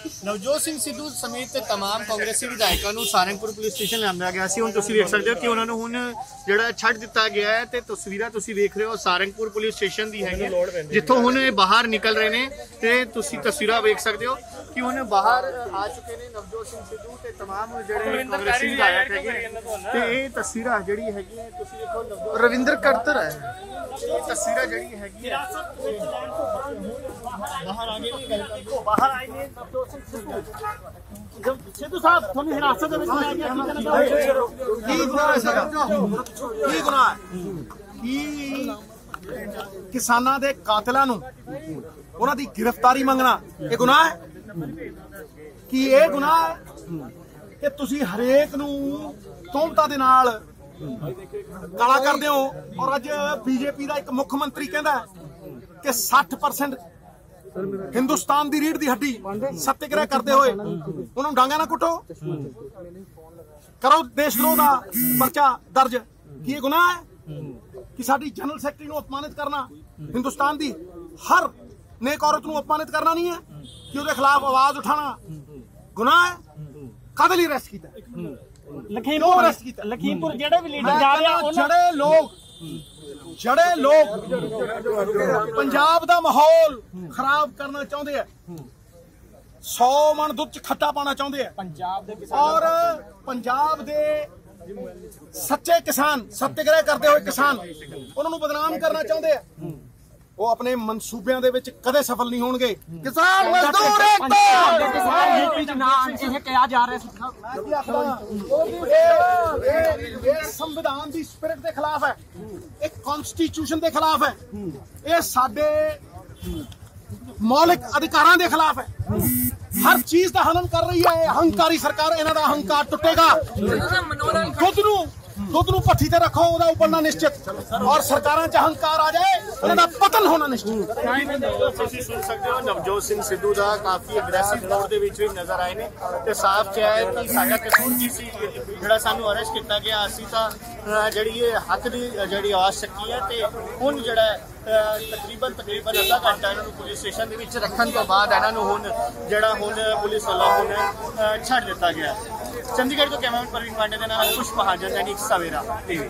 ਨਵਜੋਤ ਸਿੰਘ ਸਿੱਧੂ ਸਮੇਤ तमाम ਕਾਂਗਰਸੀ ਵਿਧਾਇਕਾਂ ਨੂੰ ਸਾਰੰਗਪੁਰ ਪੁਲਿਸ ਸਟੇਸ਼ਨ ਲਿਆਂਦਾ ਗਿਆ ਸੀ ਹੁਣ ਤੁਸੀਂ ਵੇਖ ਸਕਦੇ ਹੋ ਕਿ ਉਹਨਾਂ ਨੂੰ ਹੁਣ ਜਿਹੜਾ ਛੱਡ ਦਿੱਤਾ ਗਿਆ ਹੈ ਤੇ ਤਸਵੀਰਾਂ ਤੁਸੀਂ ਵੇਖ ਰਹੇ ਹੋ ਸਾਰੰਗਪੁਰ ਪੁਲਿਸ ਸਟੇਸ਼ਨ ਦੀ ਹੈਗੀ ਹੈ, ਜਿੱਥੋਂ ਹੁਣ ਇਹ ਬਾਹਰ ਨਿਕਲ ਰਹੇ ਨੇ ਤੇ ਤੁਸੀਂ ਤਸਵੀਰਾਂ ਵੇਖ ਸਕਦੇ ਹੋ ਕਿ ਹੁਣ ਬਾਹਰ ਆ ਚੁੱਕੇ ਨੇ ਨਵਜੋਤ ਸਿੰਘ ਸਿੱਧੂ ਤੇ तमाम ਜਿਹੜੇ ਕਾਂਗਰਸੀ ਵਿਧਾਇਕ ਹੈਗੇ ਤੇ ਇਹ ਤਸਵੀਰਾਂ ਜਿਹੜੀ ਹੈਗੀ ਹੈ ਤੁਸੀਂ ਦੇਖੋ ਨਵਜੋਤ ਰਵਿੰਦਰ ਕਰਤਰ ਹੈ ਇਹ ਤਸਵੀਰਾਂ ਜਿਹੜੀ ਹੈਗੀ ਹੈ ਬਾਹਰ ਆ ਗਏ ਨੇ ਗੱਲ ਕਰਦੇ ਬਾਹਰ ਆਏ ਨੇ ਨਵਜੋਤ ਸਿੰਘ ਸਿੱਧੂ ਜਦ ਸਿੱਧੂ ਸਾਹਿਬ ਤੁਹਾਨੂੰ ਹਿਰਾਸਤ ਦੇ ਵਿੱਚ ਲਿਆ ਗਿਆ ਕੀ ਕਹਿਣਾ ਚਾਹੋਗੇ ਕੀ ਗੁਨਾਹ ਹੈ ਸਾਡਾ ਕੀ ਗੁਨਾਹ ਹੈ ਕੀ ਕਿਸਾਨਾਂ ਦੇ ਕਾਤਲਾਂ ਨੂੰ ਉਹਨਾਂ ਦੀ ਗ੍ਰਿਫਤਾਰੀ ਮੰਗਣਾ ਇਹ ਗੁਨਾਹ ਹੈ ਕੀ ਇਹ ਗੁਨਾਹ ਹੈ? ਕਿ ਤੁਸੀਂ ਹਰੇਕ ਨੂੰ ਤੋਮਤਾ ਦੇ ਨਾਲ ਕਾਲਾ ਕਰਦੇ ਹੋ ਔਰ ਅੱਜ ਬੀਜੇਪੀ ਦਾ ਇੱਕ ਮੁੱਖ ਮੰਤਰੀ ਕਹਿੰਦਾ ਕਿ 60% ਹਿੰਦੁਸਤਾਨ ਦੀ ਰੀੜ ਦੀ ਹੱਡੀ ਸਤਿਗ੍ਰਹਿ ਕਰਦੇ ਹੋਏ ਉਹਨਾਂ ਨੂੰ ਡਾਂਗਾ ਨਾ ਕੁੱਟੋ। ਕਰੋ ਦੇਸ਼ ਵਿਰੋਧ ਦਾ ਪਰਚਾ ਦਰਜ। ਕੀ ਇਹ ਗੁਨਾਹ ਹੈ? ਕਿ ਸਾਡੀ ਜਨਰਲ ਸੈਕਟਰੀ ਨੂੰ ਅਪਮਾਨਿਤ ਕਰਨਾ, ਹਿੰਦੁਸਤਾਨ ਦੀ ਹਰ ਨੇਕ ਔਰਤ ਨੂੰ ਅਪਮਾਨਿਤ ਕਰਨਾ ਨਹੀਂ ਹੈ? ਕਿ ਉਹਦੇ ਖਿਲਾਫ ਆਵਾਜ਼ ਉਠਾਣਾ ਗੁਨਾਹ ਹੈ? ਕਾਹਦੇ ਲਈ ਅਰੈਸਟ ਕੀਤਾ? ਲਖੀਮਪੁਰ arrest ਕੀਤਾ? ਲਖੀਮਪੁਰ ਜਿਹੜੇ ਵੀ ਲੀਡਰ ਜਾ ਰਹੇ ਉਹਨਾਂ ਜਿਹੜੇ ਲੋਕ ਜਿਹੜੇ ਲੋਕ ਪੰਜਾਬ ਦਾ ਮਾਹੌਲ ਖਰਾਬ ਕਰਨਾ ਚਾਹੁੰਦੇ ਆ 100 ਮਣ ਦੁੱਧ ਚ ਖੱਟਾ ਪਾਣਾ ਚਾਹੁੰਦੇ ਆ ਪੰਜਾਬ ਦੇ ਔਰ ਪੰਜਾਬ ਦੇ ਸੱਚੇ ਕਿਸਾਨ ਸੱਤਿਆਗ੍ਰਹਿ ਕਰਦੇ ਹੋਏ ਕਿਸਾਨ ਉਹਨਾਂ ਨੂੰ ਬਦਨਾਮ ਕਰਨਾ ਚਾਹੁੰਦੇ ਆ। ਉਹ ਆਪਣੇ ਮਨਸੂਬਿਆਂ ਦੇ ਵਿੱਚ ਕਦੇ ਸਫਲ ਨਹੀਂ ਹੋਣਗੇ। ਕਿਸਾਨ ਮਜ਼ਦੂਰ ਏਕਤਾ ਕਿਸਾਨ ਯੂਪੀ ਚ ਨਾ ਇਹ ਕਿਹਾ ਜਾ ਰਿਹਾ ਸੀ। ਇਹ- ਸੰਵਿਧਾਨ ਦੀ ਸਪਿਰਿਟ ਦੇ ਖਿਲਾਫ ਹੈ। ਇਹ ਕਨਸਟੀਟਿਊਸ਼ਨ ਦੇ ਖਿਲਾਫ ਹੈ। ਇਹ ਸਾਡੇ ਮੌਲਿਕ ਅਧਿਕਾਰਾਂ ਦੇ ਖਿਲਾਫ ਹੈ। ਹਰ ਚੀਜ਼ ਦਾ ਹਨਨ ਕਰ ਰਹੀ ਹੈ। ਇਹ ਹੰਕਾਰੀ ਸਰਕਾਰ ਇਹਨਾਂ ਦਾ ਹੰਕਾਰ ਟੁੱਟੇਗਾ। ਦੁੱਧ ਨੂੰ ਦੁੱਧ ਨੂੰ ਪੱਠੀ ਤੇ ਰੱਖੋ ਉਹਦਾ ਉਬਲਣਾ ਨਿਸ਼ਚਿਤ। ਔਰ ਸਰਕਾਰਾਂ 'ਚ ਹੰਕਾਰ ਆ ਜਾਏ। ਉਹਨਾਂ ਦਾ ਪਤਨ ਹੋਣਾ ਨਿਸ਼ਚਿਤ। ਤੁਸੀਂ ਸੁਣ ਸਕਦੇ ਹੋ, ਨਵਜੋਤ ਸਿੰਘ ਸਿੱਧੂ ਦਾ ਕਾਫੀ ਅਗਰੈਸਿਵ ਮੋਡ ਦੇ ਵਿੱਚ ਵੀ ਨਜ਼ਰ ਆਏ ਨੇ ਤੇ ਸਾਫ਼ ਕਿਹਾ ਹੈ ਕਿ ਸਾਡਾ ਕਸੂਰ ਕੀ ਸੀ, ਜਿਹੜਾ ਸਾਨੂੰ ਅਰੈਸਟ ਕੀਤਾ ਗਿਆ, ਅਸੀਂ ਤਾਂ ਜਿਹੜੀ ਇਹ ਹੱਕ ਦੀ, ਜਿਹੜੀ ਆਵਾਜ਼ ਚੱਕੀ ਹੈ ਤੇ ਹੁਣ ਜਿਹੜਾ ਤਕਰੀਬਨ ਤਕਰੀਬਨ ਅੱਧਾ ਘੰਟਾ ਇਹਨਾਂ ਨੂੰ ਪੁਲਿਸ ਸਟੇਸ਼ਨ ਦੇ ਵਿੱਚ ਰੱਖਣ ਤੋਂ ਬਾਅਦ ਇਹਨਾਂ ਨੂੰ ਹੁਣ ਜਿਹੜਾ ਹੁਣ ਪੁਲਿਸ ਵੱਲੋਂ ਹੁਣ ਛੱਡ ਦਿੱਤਾ ਗਿਆ। ਚੰਡੀਗੜ੍ਹ ਤੋਂ ਕੈਮਰਾਮੈਨ ਪ੍ਰਵੀਨ ਪਾਂਡੇ ਦੇ ਨਾਲ Pushp Mahajan Dainik Savera TV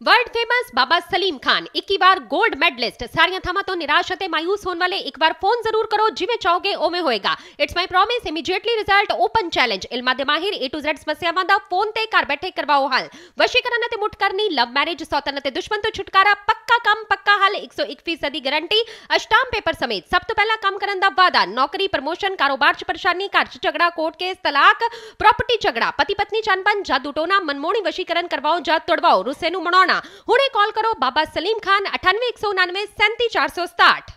world famous Baba Salim Khan 21 ਵਾਰ 골ਡ ਮੈਡਲਿਸਟ ਸਾਰੀਆਂ ਥਾਵਾਂ ਤੋਂ ਨਿਰਾਸ਼ ਅਤੇ ਮਾਇੂਸ ਹੋਣ ਵਾਲੇ ਇੱਕ ਵਾਰ ਫੋਨ ਜ਼ਰੂਰ ਕਰੋ ਜਿਵੇਂ ਚਾਹੋਗੇ ਉਵੇਂ ਹੋਏਗਾ it's my promise immediately result open challenge ਇਲਮਾ ਦੇ ਮਾਹਿਰ A to Z ਸਮੱਸਿਆਵਾਂ ਦਾ ਫੋਨ ਤੇ ਘਰ ਬੈਠੇ ਕਰਵਾਓ ਹੱਲ ਵਸ਼ੀਕਰਨ ਅਤੇ ਮੁੱਠ ਕਰਨੀ ਲਵ ਮੈਰਿਜ ਸੌਤਨ ਅਤੇ ਦੁਸ਼ਮਣ ਤੋਂ ਛੁਟਕਾਰਾ ਪੱਕਾ ਕੰਮ ਪੱਕਾ ਹੱਲ 101% ਦੀ ਗਾਰੰਟੀ ਅਸ਼ਟਾਮ ਪੇਪਰ ਸਮੇਤ ਸਭ ਤੋਂ ਪਹਿਲਾਂ ਕੰਮ ਕਰਨ ਦਾ ਵਾਅਦਾ ਨੌਕਰੀ ਪ੍ਰਮੋਸ਼ਨ ਕਾਰੋਬਾਰ 'ਚ ਪਰੇਸ਼ਾਨੀ ਘਰ 'ਚ ਝਗੜਾ ਕੋਰਟ ਕੇਸ ਤਲਾਕ ਪ੍ਰਾਪਰਟੀ ਝਗੜਾ ਪਤੀ ਪਤਨੀ ਚੰਬਨ ਜਾਦੂ ਟੋਨਾ ਮਨਮੋਹਣੀ ਵਸ਼ੀਕਰਨ ਕਰਵਾਓ ਜਾਂ ਤੁੜਵਾਓ ਰੁੱਸੇ ਨੂੰ ਮਨਾਉਣਾ ਹੁਣੇ ਕਾਲ ਕਰੋ ਬਾਬਾ ਸਲੀਮ ਖਾਨ 98199 37467